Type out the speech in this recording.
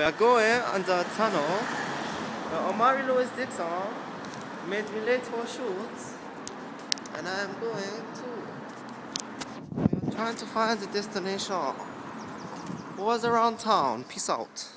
We are going on eh, the tunnel. Uh, Omari Louis Dixon made me late for shoots, and I am going to. We are trying to find the destination. Was around town. Peace out.